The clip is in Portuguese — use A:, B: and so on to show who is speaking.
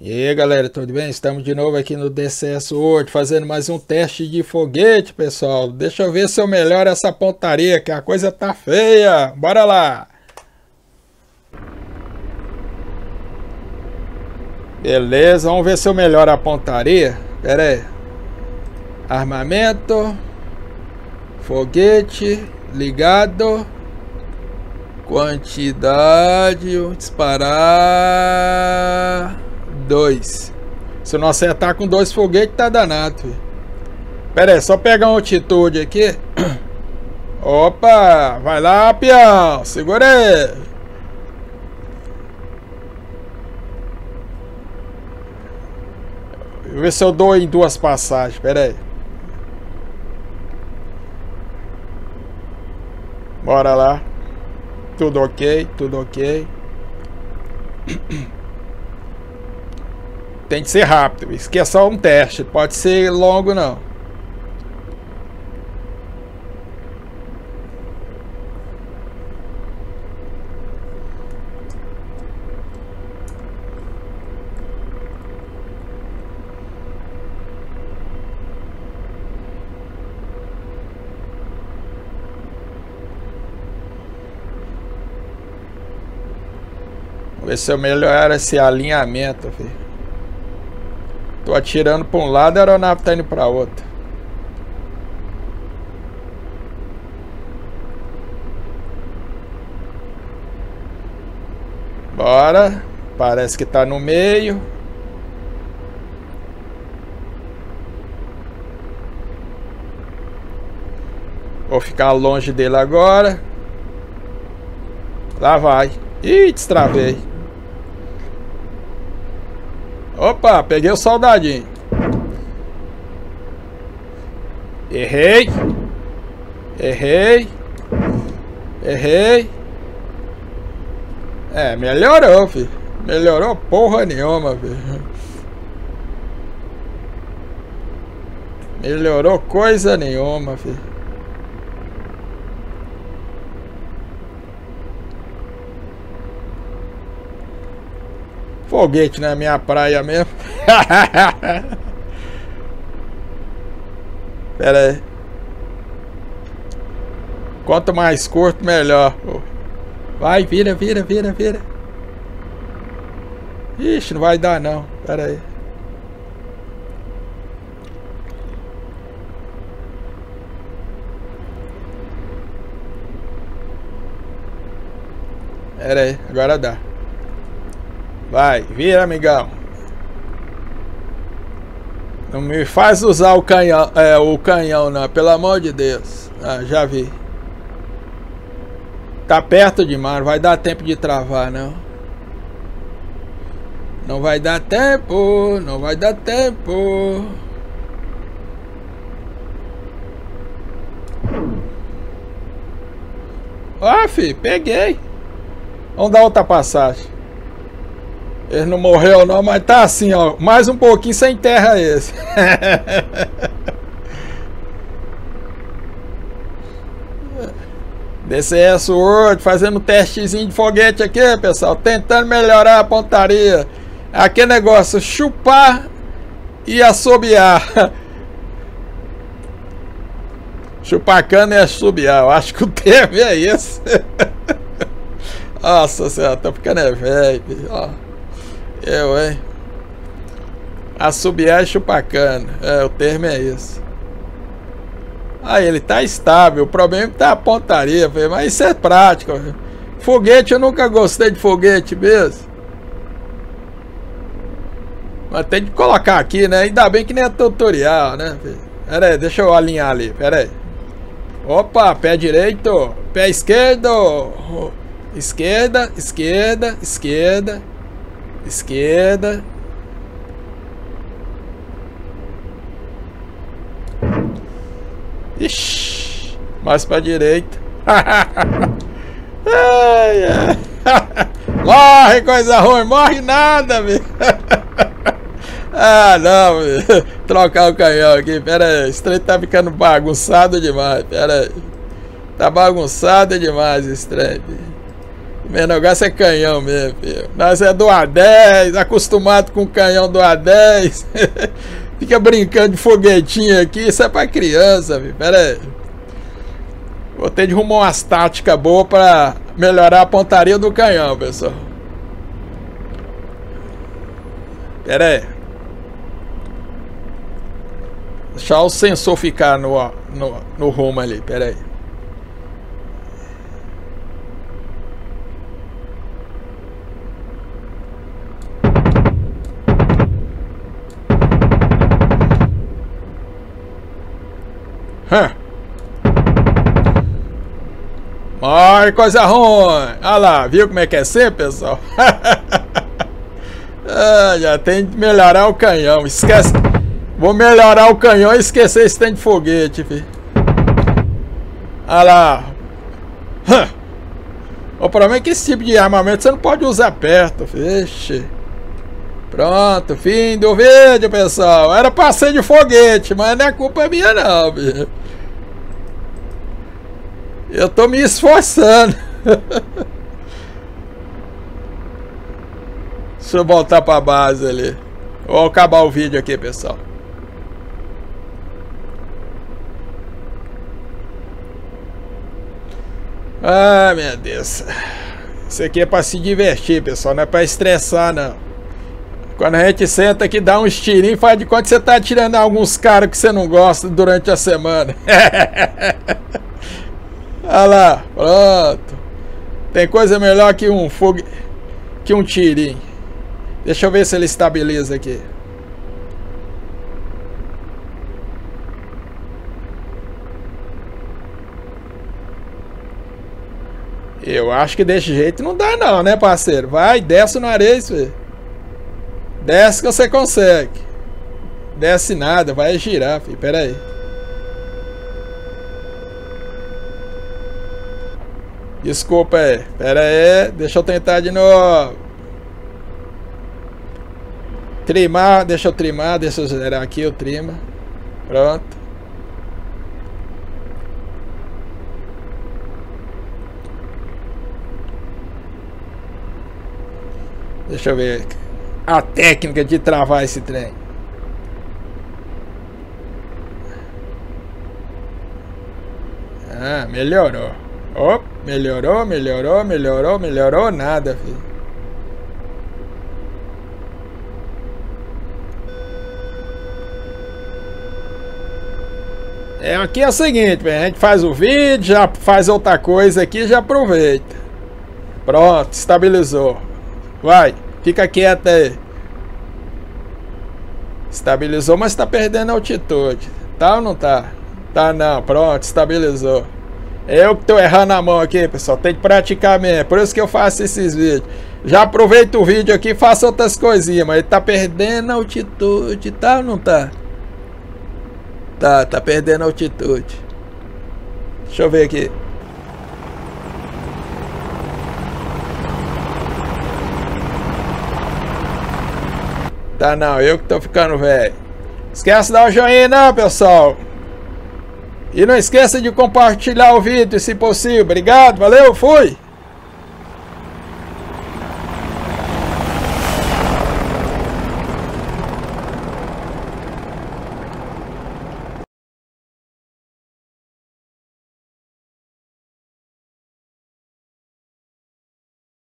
A: E aí galera, tudo bem? Estamos de novo aqui no DCS World fazendo mais um teste de foguete, pessoal. Deixa eu ver se eu melhoro essa pontaria, que a coisa tá feia. Bora lá! Beleza, vamos ver se eu melhoro a pontaria. Pera aí. Armamento. Foguete. Ligado. Quantidade. Disparar dois. Se não acertar com dois foguetes, tá danado. Filho. Pera aí, só pegar uma altitude aqui. Opa, vai lá, peão. Segura aí. Vou ver se eu dou em duas passagens. Pera aí. Bora lá. Tudo ok, tudo ok. Tem que ser rápido. Isso aqui é só um teste. Pode ser longo, não. Vamos ver se eu melhoro esse alinhamento, filho. Tô atirando para um lado, a aeronave tá indo para outro. Bora. Parece que tá no meio. Vou ficar longe dele agora. Lá vai. Ih, destravei. Opa, peguei o soldadinho. Errei. Errei. Errei. É, melhorou, filho. Melhorou porra nenhuma, filho. Melhorou coisa nenhuma, filho. Foguete na minha praia mesmo. Pera aí. Quanto mais curto, melhor. Vai, vira, vira, vira, vira. Ixi, não vai dar não. Pera aí. Pera aí, agora dá. Vai, vira, amigão. Não me faz usar o canhão, é, o canhão, não. Pelo amor de Deus. Ah, já vi. Tá perto demais, vai dar tempo de travar, não. Não vai dar tempo, não vai dar tempo. Ah, filho, peguei. Vamos dar outra passagem. Ele não morreu não, mas tá assim, ó. Mais um pouquinho sem terra esse. DCS World fazendo um testezinho de foguete aqui, pessoal. Tentando melhorar a pontaria. Aqui negócio, chupar e assobiar. Chupar cana e assobiar. Eu acho que o termo é esse. Nossa senhora, tô ficando é velho. Ó. Eu, hein? Assobiar e chupacana. É, o termo é esse. Aí ele tá estável. O problema é tá a pontaria, mas isso é prático. Foguete, eu nunca gostei de foguete mesmo. Mas tem que colocar aqui, né? Ainda bem que nem é tutorial, né? Pera aí, deixa eu alinhar ali. Pera aí. Opa, pé direito. Pé esquerdo. Esquerda, esquerda, esquerda. Esquerda. Ixi, mais pra direita. morre, coisa ruim, morre nada, velho. ah, não, véio. trocar o canhão aqui. Pera aí, esse trem tá ficando bagunçado demais. Pera aí. Tá bagunçado demais esse trem. Meu negócio é canhão mesmo, filho. Nós é do A10, acostumado com canhão do A10. Fica brincando de foguetinho aqui, isso é pra criança, filho. Pera aí. Vou ter de rumar umas táticas boas pra melhorar a pontaria do canhão, pessoal. Pera aí. Deixar o sensor ficar no, no, no rumo ali, pera aí. Ai, coisa ruim. Olha lá, viu como é que é ser, pessoal? ah, já tem que melhorar o canhão. Esquece. Vou melhorar o canhão e esquecer esse tanque de foguete, filho. Olha lá. O problema é que esse tipo de armamento você não pode usar perto, vixe. Pronto, fim do vídeo, pessoal. Era ser de foguete, mas não é culpa minha não. Eu tô me esforçando. Deixa eu voltar pra base ali. Vou acabar o vídeo aqui, pessoal. Ah, meu Deus. Isso aqui é pra se divertir, pessoal. Não é pra estressar, não. Quando a gente senta aqui, dá um estirinho, faz de conta que você tá tirando alguns caras que você não gosta durante a semana. Olha lá, pronto. Tem coisa melhor que um fogo, que um tirinho. Deixa eu ver se ele estabiliza aqui. Eu acho que desse jeito não dá não, né, parceiro? Vai, desce no areia, filho. Desce que você consegue. Desce nada, vai girar, filho. Pera aí. Desculpa aí. Pera aí. Deixa eu tentar de novo. Trimar. Deixa eu trimar. Deixa eu zerar aqui. Eu trima. Pronto. Deixa eu ver a técnica de travar esse trem. Ah, melhorou. Op, melhorou, melhorou, melhorou, melhorou nada, filho. É, aqui é o seguinte, a gente faz o vídeo, já faz outra coisa aqui já aproveita. Pronto, estabilizou. Vai, fica quieto aí. Estabilizou, mas está perdendo altitude. Tá ou não tá? Tá não, pronto, estabilizou. Eu que tô errando a mão aqui, pessoal. Tem que praticar mesmo. Por isso que eu faço esses vídeos. Já aproveito o vídeo aqui e faço outras coisinhas. Mas tá perdendo altitude, tá ou não tá? Tá, tá perdendo altitude. Deixa eu ver aqui. Tá não, eu que tô ficando velho. Esquece de dar o um joinha não, pessoal. E não esqueça de compartilhar o vídeo se possível. Obrigado, valeu, fui!